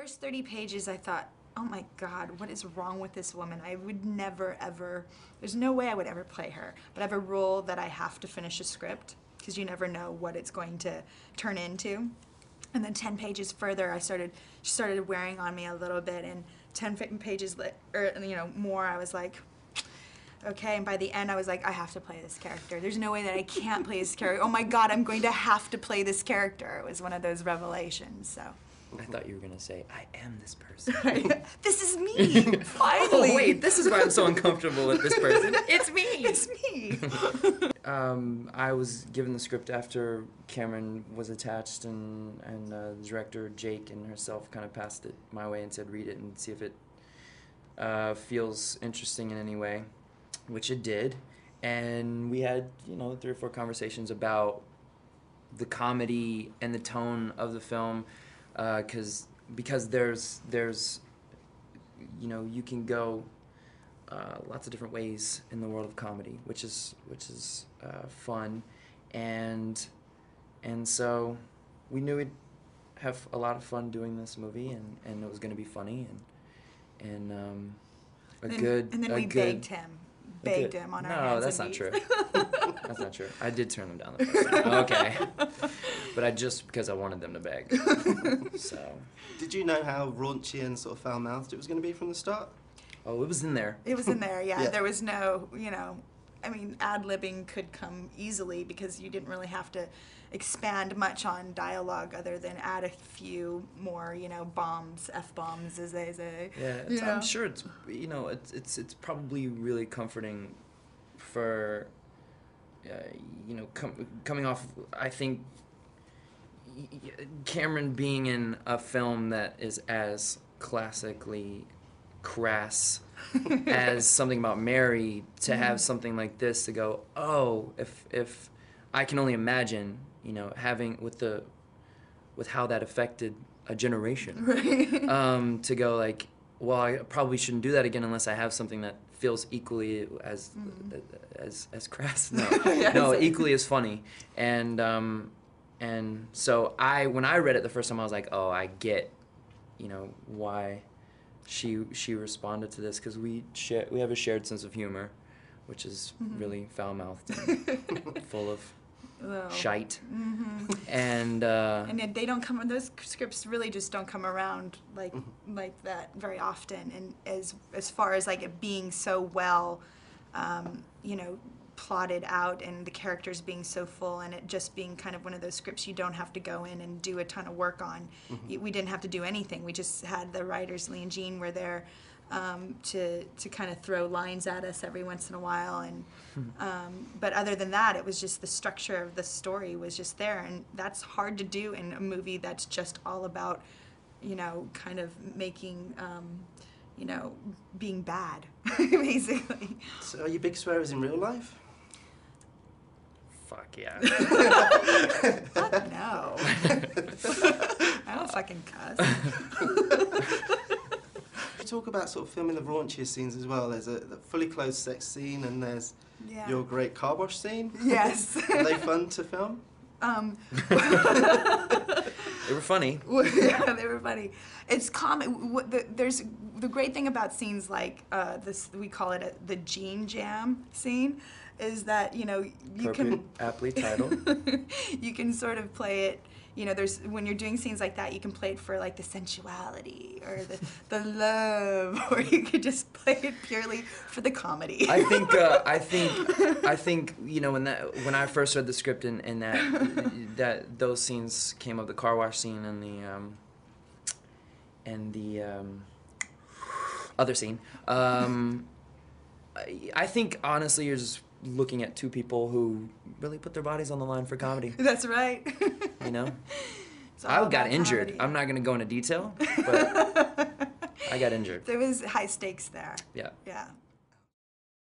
first 30 pages, I thought, oh my God, what is wrong with this woman? I would never, ever, there's no way I would ever play her. But I have a rule that I have to finish a script because you never know what it's going to turn into. And then 10 pages further, I started, she started wearing on me a little bit. And 10 pages, or, er, you know, more, I was like, okay and by the end i was like i have to play this character there's no way that i can't play this character oh my god i'm going to have to play this character it was one of those revelations so I thought you were gonna say, "I am this person." this is me. Finally. oh wait, this is why I'm so uncomfortable with this person. It's me. It's me. um, I was given the script after Cameron was attached, and and uh, the director Jake and herself kind of passed it my way and said, "Read it and see if it uh, feels interesting in any way," which it did. And we had, you know, three or four conversations about the comedy and the tone of the film because uh, because there's there's you know you can go uh, lots of different ways in the world of comedy, which is which is uh, fun, and and so we knew we'd have a lot of fun doing this movie, and, and it was going to be funny and and um, a and, good and then we good, begged him begged him on no, our hands that's not knees. true. that's not true. I did turn them down the. Okay, but I just because I wanted them to beg. so. Did you know how raunchy and sort of foul-mouthed it was going to be from the start? Oh, it was in there. It was in there, yeah. Yeah. There was no, you know, I mean, ad libbing could come easily because you didn't really have to expand much on dialogue other than add a few more, you know, bombs, f bombs, as they say. Yeah, you it's, know? I'm sure it's you know it's it's it's probably really comforting for uh, you know com- coming off. I think y- y- Cameron being in a film that is as classically crass as something about Mary to Mm-hmm. have something like this to go oh if if I can only imagine you know having with the with how that affected a generation Right. um, to go like, well, I probably shouldn't do that again unless I have something that feels equally as as as crass. No, Yes. no, equally as funny. And um, and so I, when I read it the first time, I was like, oh, I get, you know, why she she responded to this because we share we have a shared sense of humor, which is really foul mouthed full of Well, shite. mhm. And uh, And they don't come. Those scripts really just don't come around like like that very often. And as as far as like it being so well, um, you know, plotted out, and the characters being so full, and it just being kind of one of those scripts you don't have to go in and do a ton of work on. Y- We didn't have to do anything. We just had the writers, Lee and Gene, were there. Um, to to kind of throw lines at us every once in a while, and um, but other than that, it was just the structure of the story was just there, and that's hard to do in a movie that's just all about, you know, kind of making, um, you know, being bad, basically. So are you big swearers in real life? Fuck yeah. Fuck no. I don't fucking cuss. You talk about sort of filming the raunchiest scenes as well. There's a, a fully clothed sex scene and there's Yeah. your great car wash scene. Yes. Are they fun to film? um, They were funny. Yeah, they were funny. It's common. The, there's the great thing about scenes like uh, this. We call it a, the Gene Jam scene, is that you know you can aptly titled. you can sort of play it. You know, there's when you're doing scenes like that, you can play it for like the sensuality or the the love, or you could just play it purely for the comedy. I think uh, I think I think you know when that when I first read the script and, and that that those scenes came up the car wash scene and the um, and the um, other scene um, I, I think honestly you're just looking at two people who really put their bodies on the line for comedy That's right. you know I got injured comedy. I'm not gonna go into detail but I got injured There was high stakes there. yeah Yeah.